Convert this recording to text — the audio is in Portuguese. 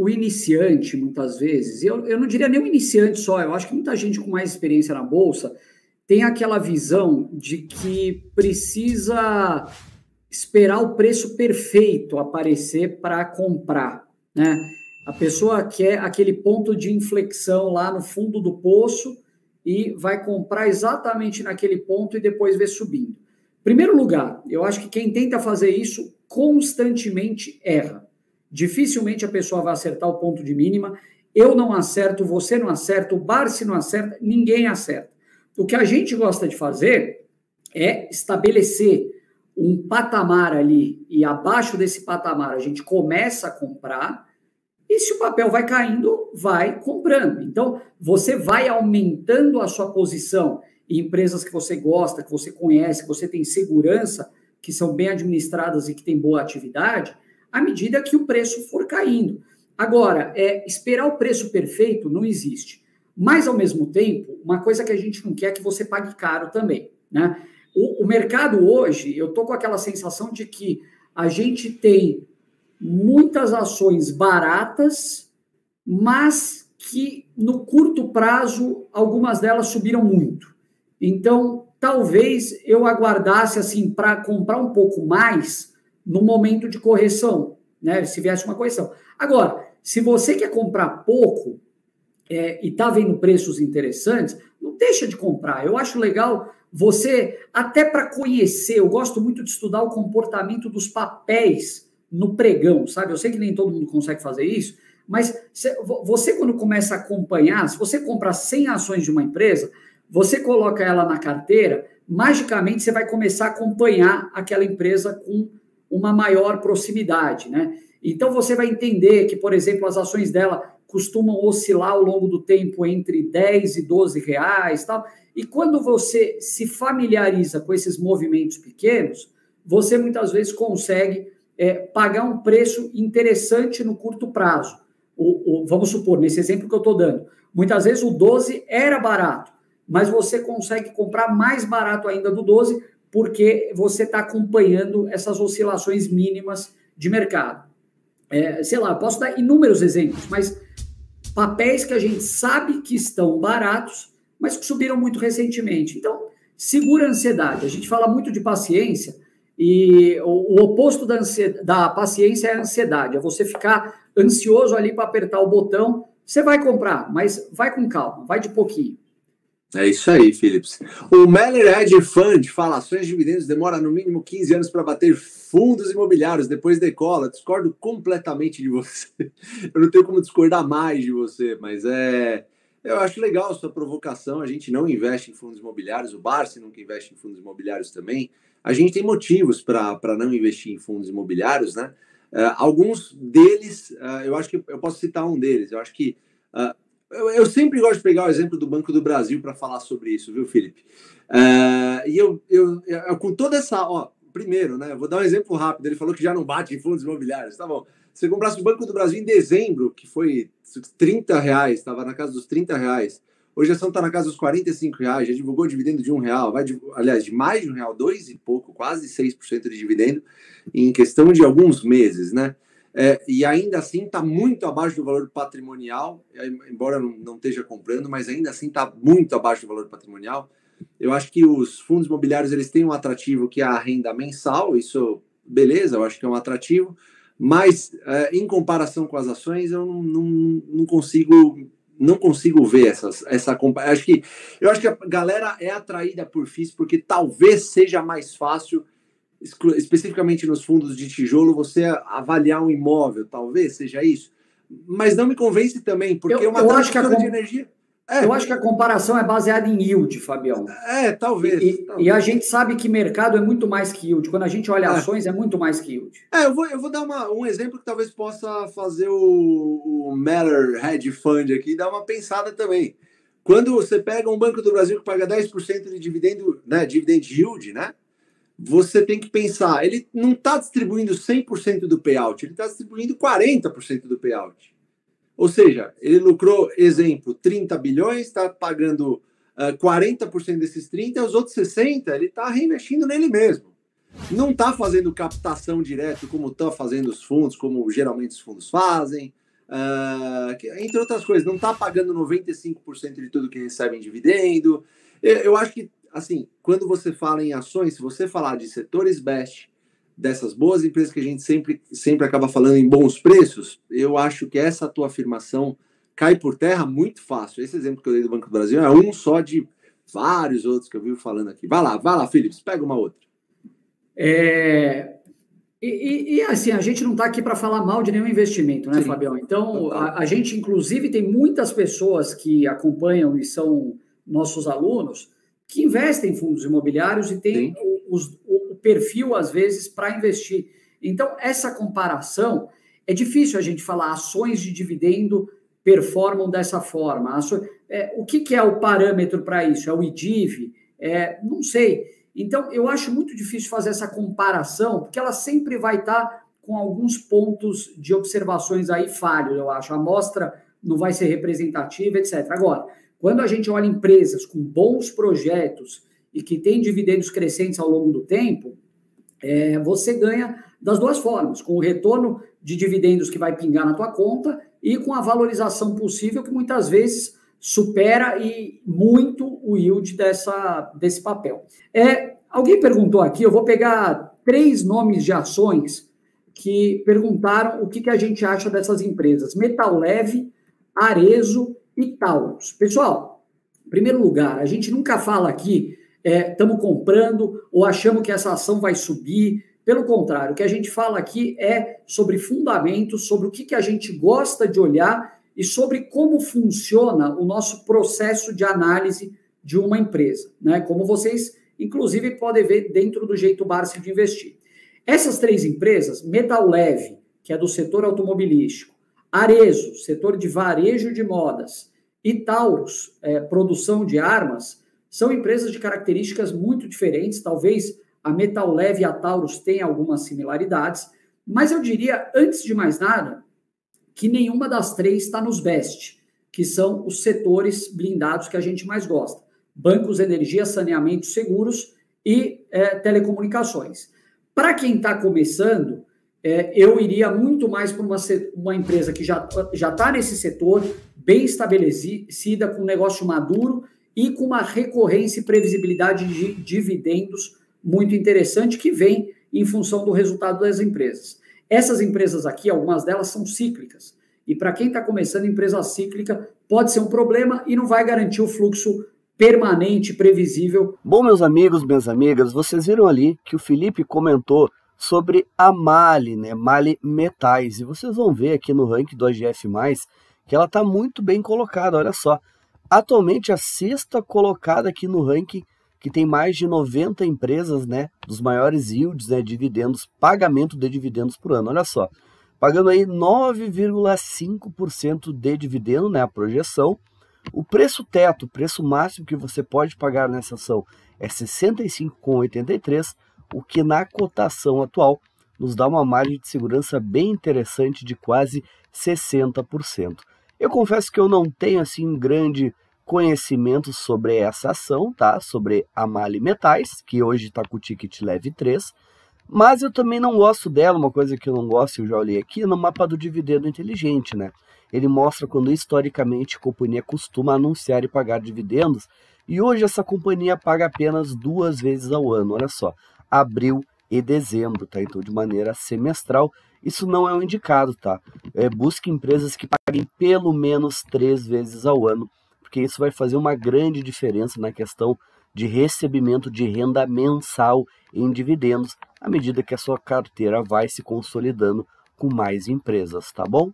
o iniciante, muitas vezes, eu, eu não diria nem o iniciante só, eu acho que muita gente com mais experiência na bolsa tem aquela visão de que precisa esperar o preço perfeito aparecer para comprar, né? A pessoa quer aquele ponto de inflexão lá no fundo do poço e vai comprar exatamente naquele ponto e depois ver subindo. Primeiro lugar, eu acho que quem tenta fazer isso constantemente erra. Dificilmente a pessoa vai acertar o ponto de mínima. Eu não acerto, você não acerta, o Barsi não acerta, ninguém acerta. O que a gente gosta de fazer é estabelecer um patamar ali e abaixo desse patamar a gente começa a comprar e se o papel vai caindo, vai comprando. Então, você vai aumentando a sua posição em empresas que você gosta, que você conhece, que você tem segurança, que são bem administradas e que têm boa atividade, à medida que o preço for caindo. Agora, é, esperar o preço perfeito não existe. Mas, ao mesmo tempo, uma coisa que a gente não quer é que você pague caro também. Né? O, o mercado hoje, eu estou com aquela sensação de que a gente tem muitas ações baratas, mas que no curto prazo algumas delas subiram muito. Então, talvez eu aguardasse assim para comprar um pouco mais no momento de correção, né? Se viesse uma correção. Agora, se você quer comprar pouco é, e está vendo preços interessantes, não deixa de comprar. Eu acho legal você, até para conhecer, eu gosto muito de estudar o comportamento dos papéis no pregão, sabe? Eu sei que nem todo mundo consegue fazer isso, mas você, quando começa a acompanhar, se você comprar 100 ações de uma empresa, você coloca ela na carteira, magicamente você vai começar a acompanhar aquela empresa com uma maior proximidade, né? Então você vai entender que, por exemplo, as ações dela costumam oscilar ao longo do tempo entre 10 e 12 reais, tal. E quando você se familiariza com esses movimentos pequenos, você muitas vezes consegue é, pagar um preço interessante no curto prazo. O, o, vamos supor, nesse exemplo que eu estou dando, muitas vezes o 12 era barato, mas você consegue comprar mais barato ainda do 12 porque você está acompanhando essas oscilações mínimas de mercado. É, sei lá, posso dar inúmeros exemplos, mas papéis que a gente sabe que estão baratos, mas que subiram muito recentemente. Então, segura a ansiedade. A gente fala muito de paciência e o, o oposto da, da paciência é a ansiedade, é você ficar ansioso ali para apertar o botão. Você vai comprar, mas vai com calma, vai de pouquinho. É isso aí, Philips. O Meller Edge Fund fala ações de dividendos demora no mínimo 15 anos para bater fundos imobiliários, depois decola. Discordo completamente de você. Eu não tenho como discordar mais de você, mas é. Eu acho legal sua provocação. A gente não investe em fundos imobiliários, o Barsi nunca investe em fundos imobiliários também. A gente tem motivos para não investir em fundos imobiliários, né? Uh, alguns deles, uh, eu acho que eu posso citar um deles. Eu acho que uh, eu, eu, sempre gosto de pegar o exemplo do Banco do Brasil para falar sobre isso, viu, Felipe? Uh, e eu, eu, eu, com toda essa. Ó, primeiro, né? Vou dar um exemplo rápido. Ele falou que já não bate em fundos imobiliários. Tá bom. Se você comprasse o Banco do Brasil em dezembro, que foi 30 reais, estava na casa dos 30 reais. Hoje a ação está na casa dos 45 reais, já divulgou dividendo de um real, vai, aliás, de mais de um real, dois e pouco, quase 6% de dividendo em questão de alguns meses, né? É, e ainda assim está muito abaixo do valor patrimonial, embora não, esteja comprando, mas ainda assim está muito abaixo do valor patrimonial. Eu acho que os fundos imobiliários eles têm um atrativo que é a renda mensal, isso, beleza, eu acho que é um atrativo, mas é, em comparação com as ações, eu não, não, não consigo não consigo ver essas, essa acho que eu acho que a galera é atraída por FIIs porque talvez seja mais fácil especificamente nos fundos de tijolo, você avaliar um imóvel, talvez seja isso. Mas não me convence também, porque eu, uma eu acho que a de energia. É. Eu acho que a comparação é baseada em yield, Fabião. É, talvez e, talvez. e, a gente sabe que mercado é muito mais que yield. Quando a gente olha é. ações, é muito mais que yield. É, eu vou, eu vou dar uma, um exemplo que talvez possa fazer o, o Meller Hedge Fund aqui dar uma pensada também. Quando você pega um Banco do Brasil que paga 10% de dividendo, né, dividend yield, né? Você tem que pensar, ele não está distribuindo 100% do payout, ele está distribuindo 40% do payout. Ou seja, ele lucrou, exemplo, 30 bilhões, está pagando uh, ah, 40% desses 30, os outros 60 ele está reinvestindo nele mesmo. Não está fazendo captação direto como estão fazendo os fundos, como geralmente os fundos fazem. uh, entre outras coisas, não está pagando 95% de tudo que recebe em dividendo. Eu, eu, acho que, assim, quando você fala em ações, se você falar de setores best, dessas boas empresas que a gente sempre, sempre acaba falando em bons preços, eu acho que essa tua afirmação cai por terra muito fácil. Esse exemplo que eu dei do Banco do Brasil é um só de vários outros que eu vi falando aqui. Vai lá, vai lá, Philips, pega uma outra. É, e, e, e, assim, a gente não está aqui para falar mal de nenhum investimento, né, Sim. Fabião? Então, a, a, gente, inclusive, tem muitas pessoas que acompanham e são nossos alunos que investem em fundos imobiliários e têm os, o, perfil, às vezes, para investir. Então, essa comparação é difícil a gente falar ações de dividendo performam dessa forma. É, o que, que, é o parâmetro para isso? É o IDIV? É, não sei. Então, eu acho muito difícil fazer essa comparação, porque ela sempre vai estar tá com alguns pontos de observações aí falhos, eu acho. A amostra não vai ser representativa, etc. Agora, quando a gente olha empresas com bons projetos e que têm dividendos crescentes ao longo do tempo, é, você ganha das duas formas, com o retorno de dividendos que vai pingar na tua conta e com a valorização possível que muitas vezes supera e muito o yield dessa, desse papel. É, alguém perguntou aqui, eu vou pegar três nomes de ações que perguntaram o que, que a gente acha dessas empresas: Metal Leve, Arezo e Taurus. Pessoal, em primeiro lugar, a gente nunca fala aqui estamos é, comprando ou achamos que essa ação vai subir. Pelo contrário, o que a gente fala aqui é sobre fundamentos, sobre o que, que a gente gosta de olhar e sobre como funciona o nosso processo de análise de uma empresa, né? Como vocês, inclusive, podem ver dentro do jeito Barça de investir. Essas três empresas, Metal Leve, que é do setor automobilístico, Arezo, setor de varejo de modas, e Taurus, é, produção de armas, são empresas de características muito diferentes. Talvez a Metal Leve e a Taurus tenham algumas similaridades, mas eu diria, antes de mais nada, que nenhuma das três está nos best, que são os setores blindados que a gente mais gosta: bancos, energia, saneamento, seguros e é, telecomunicações. Para quem está começando, é, eu iria muito mais para uma, uma empresa que já está nesse setor, bem estabelecida, com um negócio maduro e com uma recorrência e previsibilidade de dividendos muito interessante que vem em função do resultado das empresas. Essas empresas aqui, algumas delas são cíclicas. E para quem está começando empresa cíclica, pode ser um problema e não vai garantir o fluxo permanente, previsível. Bom, meus amigos, minhas amigas, vocês viram ali que o Felipe comentou sobre a Mali, né? Mali Metais. E vocês vão ver aqui no ranking do AGF+, que ela está muito bem colocada, olha só. Atualmente a sexta colocada aqui no ranking que tem mais de 90 empresas, né, dos maiores yields, né, dividendos, pagamento de dividendos por ano. Olha só, pagando aí 9,5% de dividendo, né, a projeção. O preço teto, o preço máximo que você pode pagar nessa ação é 65,83, o que na cotação atual nos dá uma margem de segurança bem interessante de quase 60%. Eu confesso que eu não tenho assim grande conhecimento sobre essa ação, tá? Sobre a Mali Metais, que hoje está com o ticket leve 3. Mas eu também não gosto dela, uma coisa que eu não gosto, eu já olhei aqui, no mapa do dividendo inteligente, né? Ele mostra quando historicamente a companhia costuma anunciar e pagar dividendos, e hoje essa companhia paga apenas duas vezes ao ano, olha só, abril e dezembro, tá? Então, de maneira semestral, isso não é um indicado, tá? É, busque empresas que paguem pelo menos três vezes ao ano porque isso vai fazer uma grande diferença na questão de recebimento de renda mensal em dividendos, à medida que a sua carteira vai se consolidando com mais empresas, tá bom?